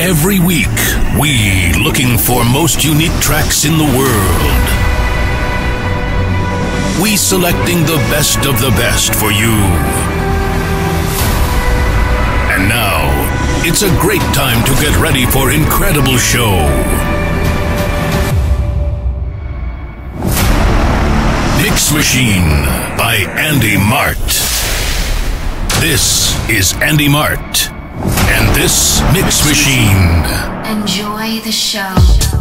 Every week, we looking for most unique tracks in the world. We selecting the best of the best for you. And now, it's a great time to get ready for incredible show. Mix Machine by Andy Mart. This is Andy Mart. And this Mix Machine. Enjoy the show.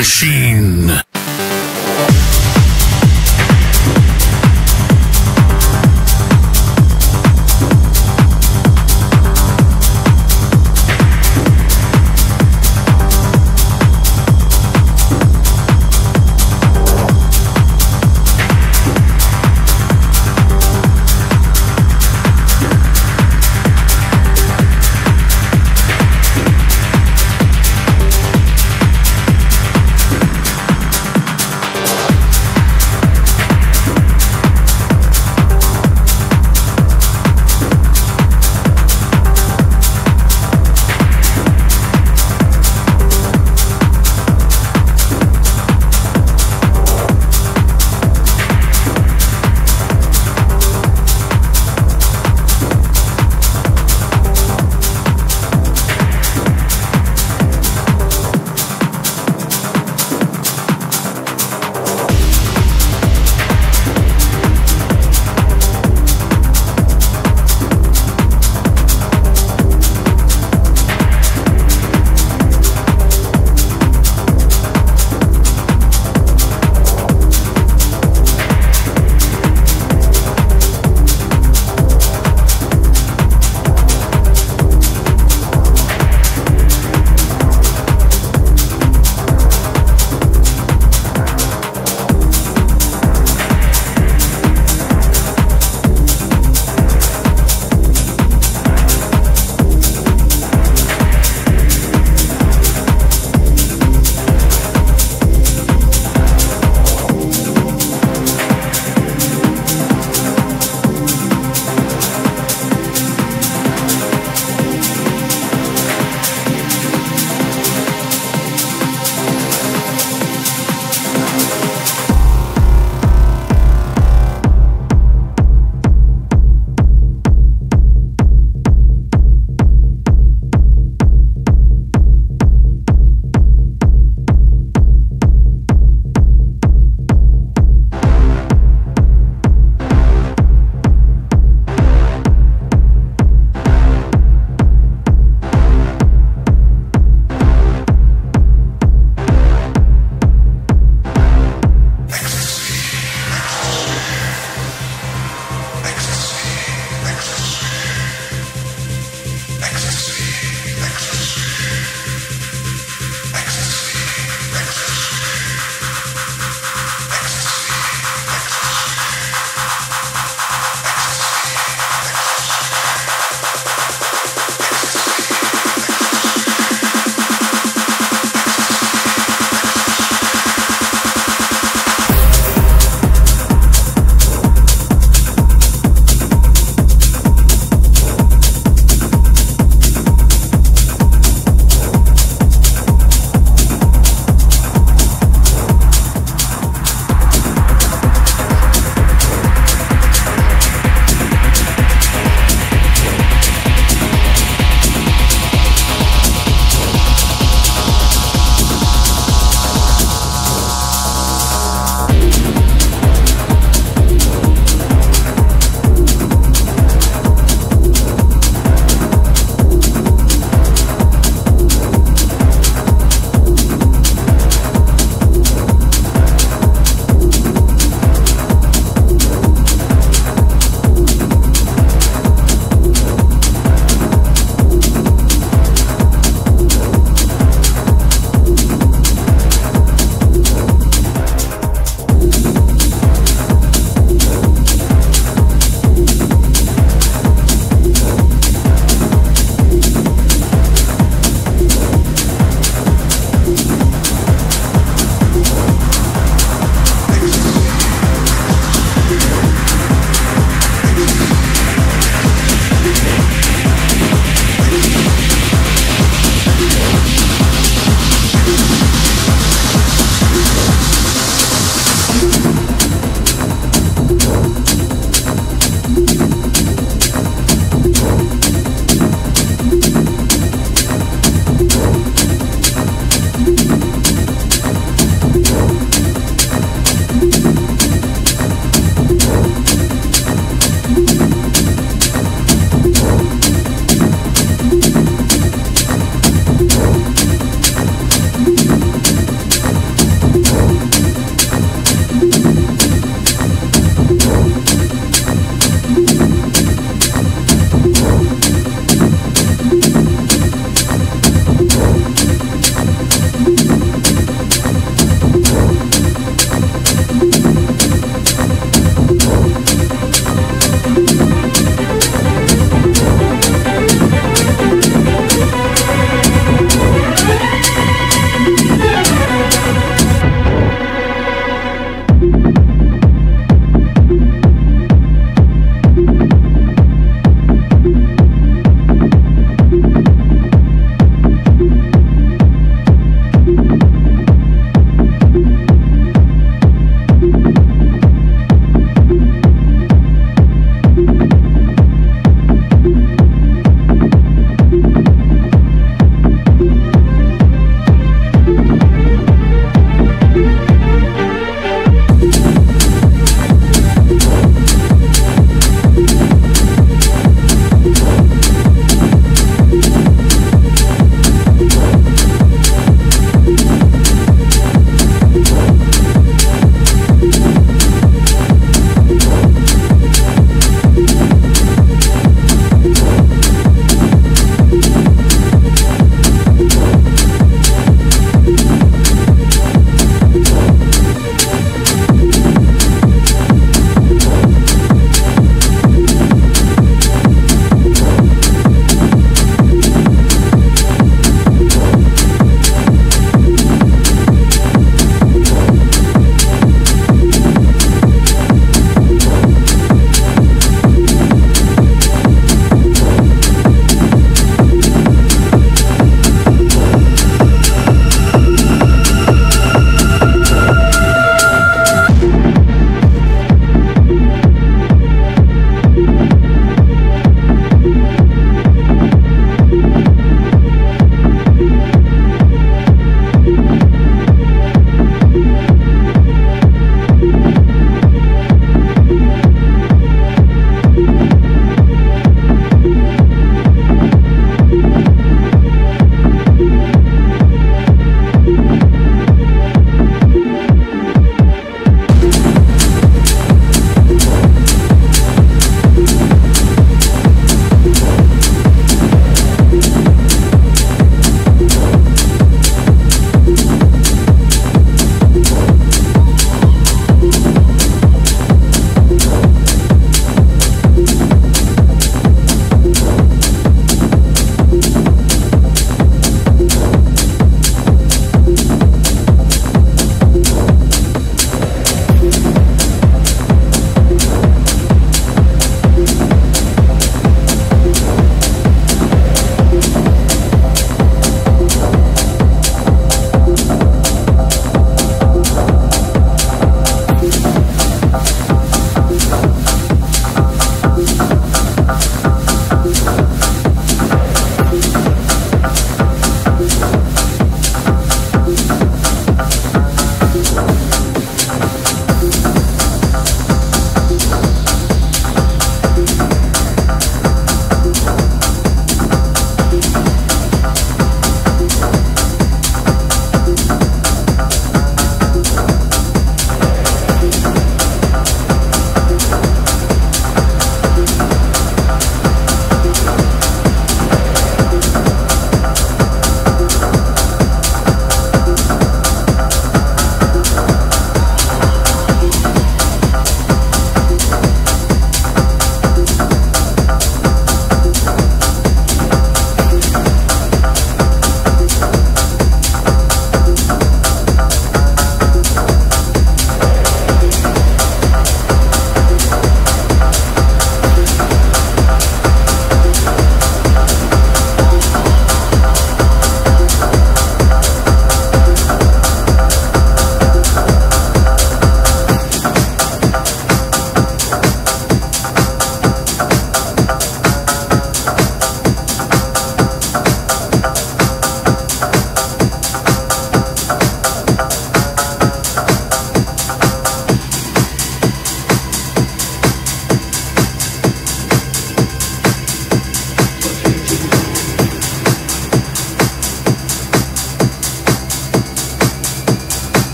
Machine.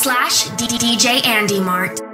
Slash DJ Andy Mart.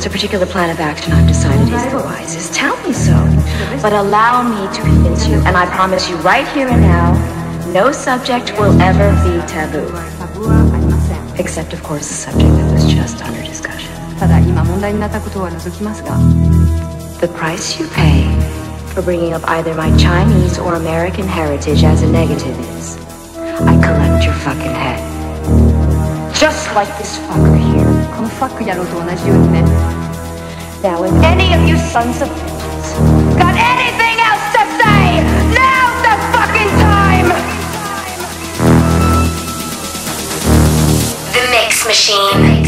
against a particular plan of action I've decided is the wisest, tell me so. But allow me to convince you, and I promise you right here and now, no subject will ever be taboo. Except, of course, the subject that was just under discussion. The price you pay for bringing up either my Chinese or American heritage as a negative is I collect your fucking head. Just like this fucker here fuck yellow donuts, you admit. Now, if any of you sons of bitches got anything else to say, now's the fucking time! The Mix Machine.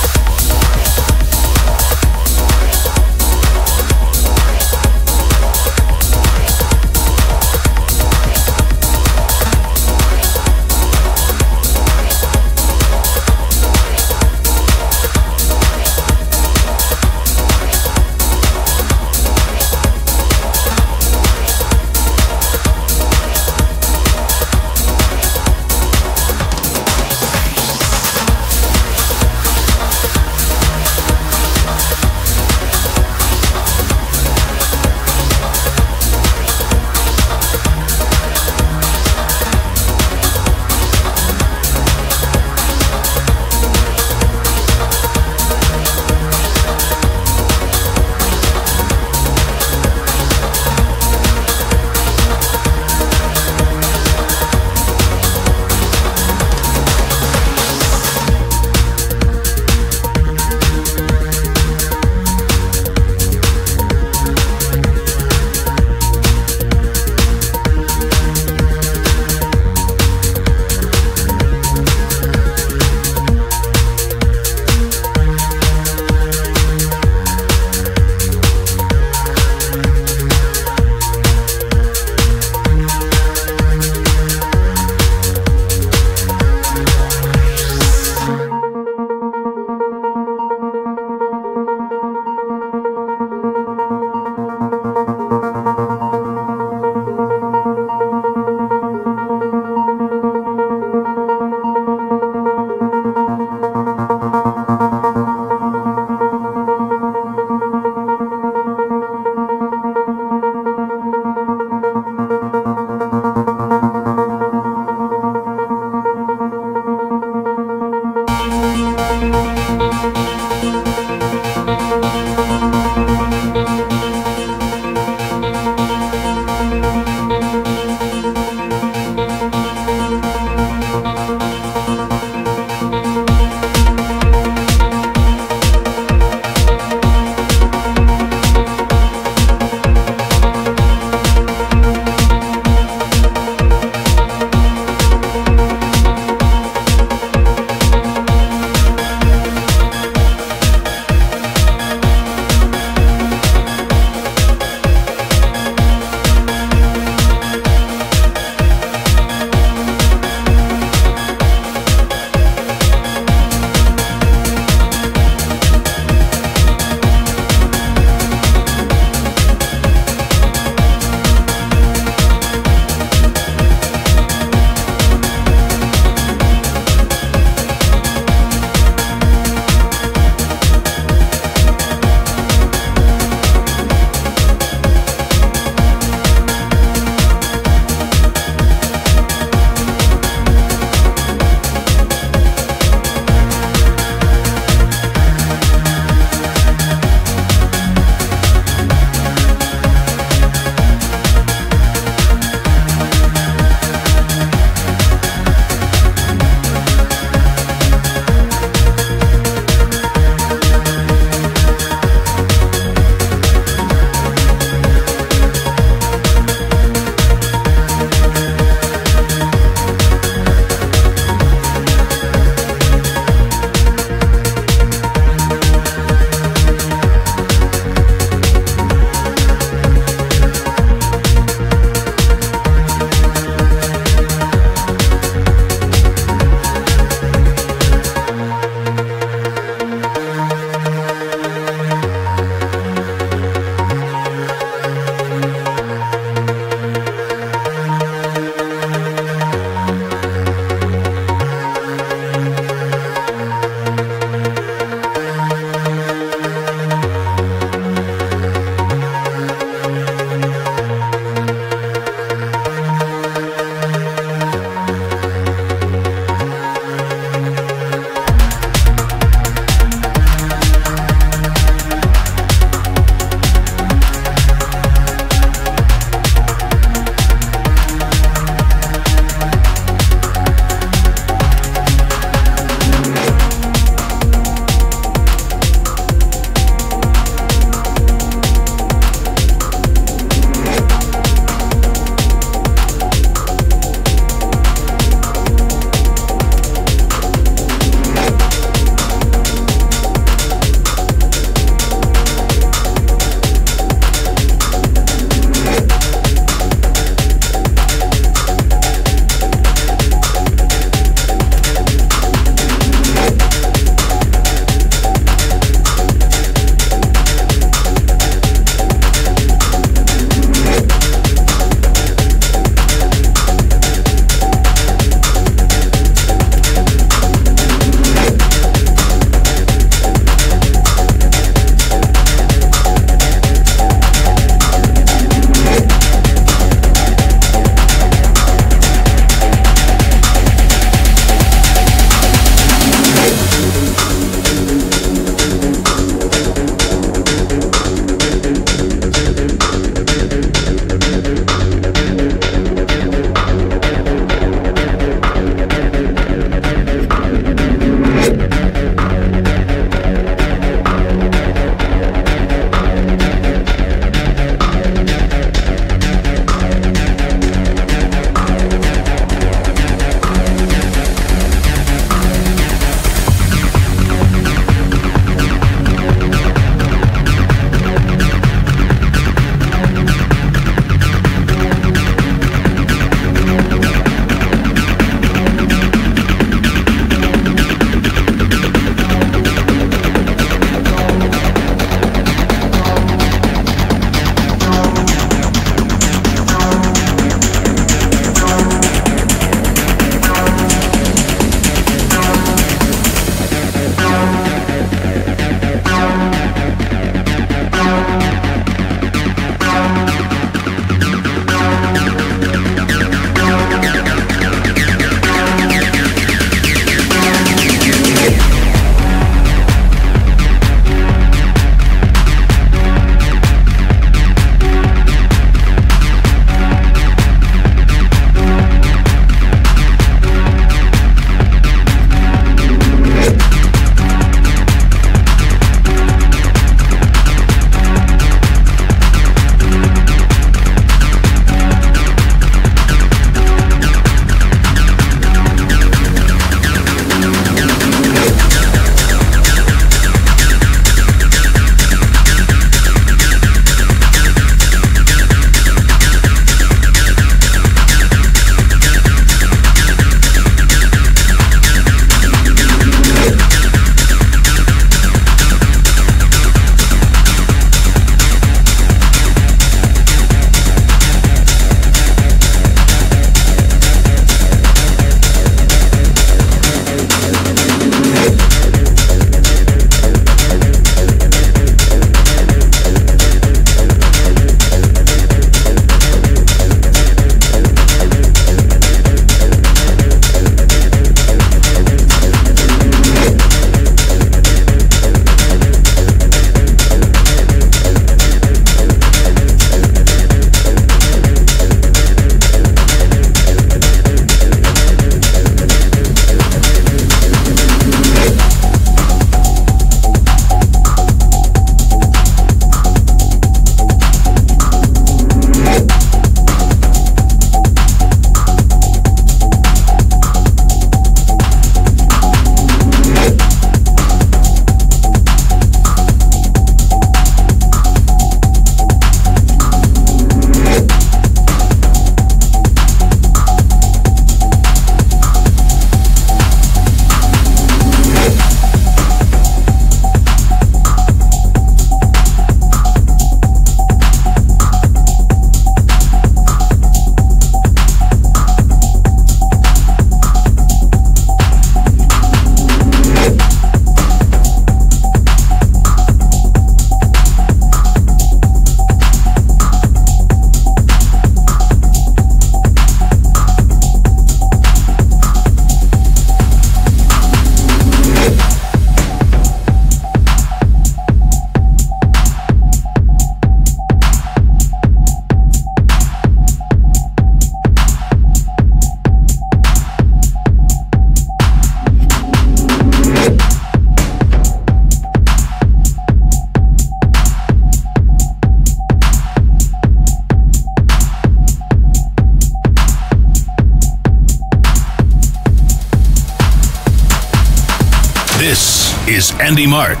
Andy